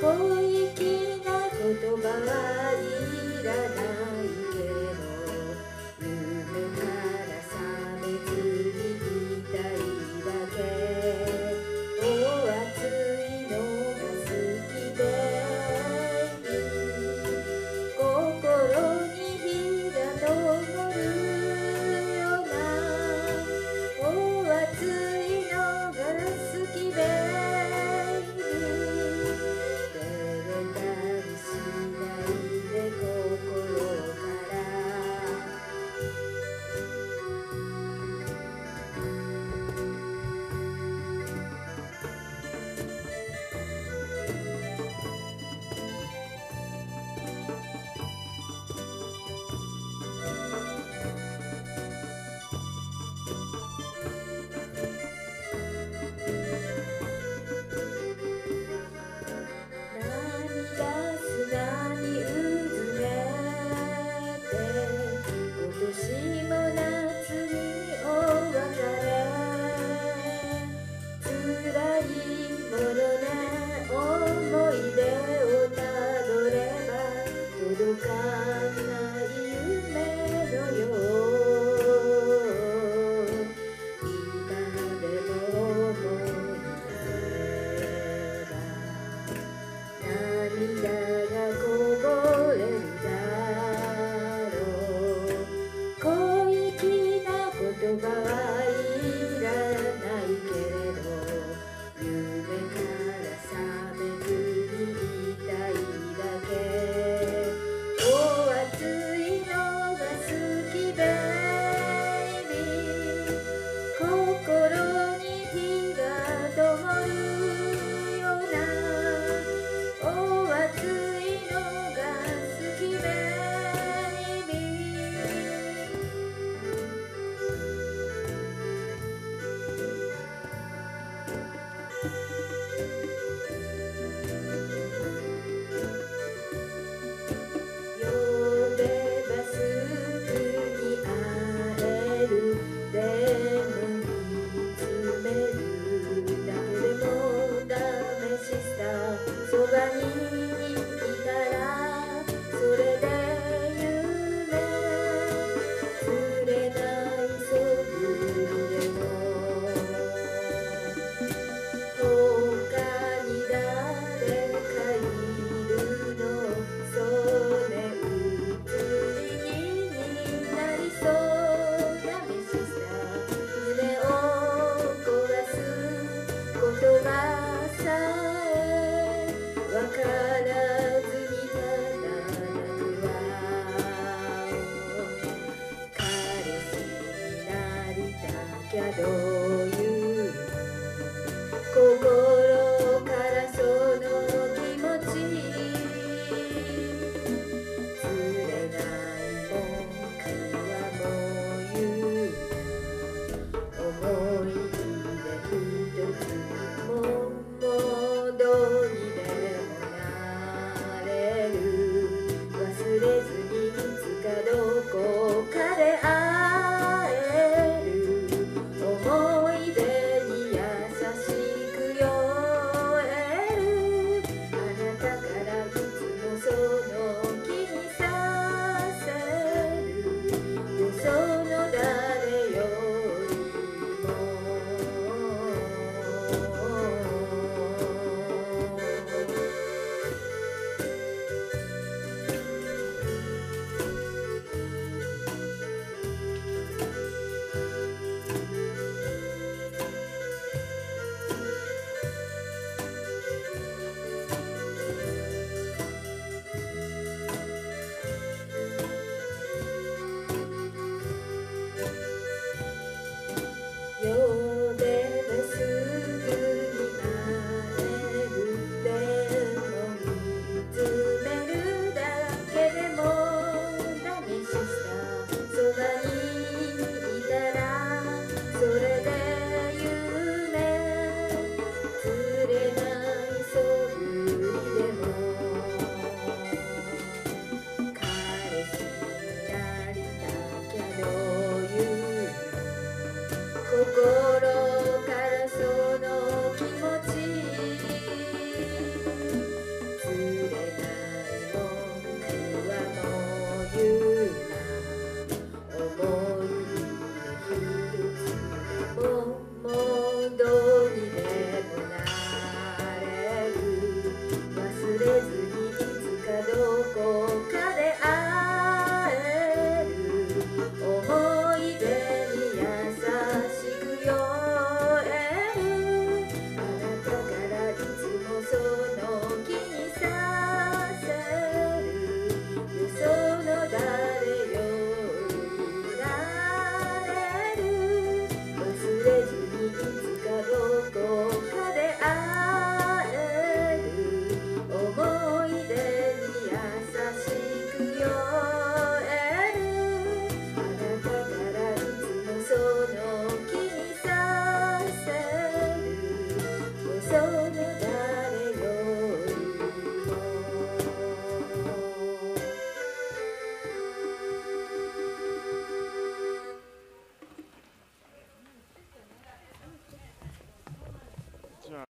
小粋な言葉はいらない。Shiva. door.